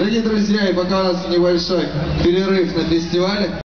Дорогие друзья, и пока у нас небольшой перерыв на фестивале,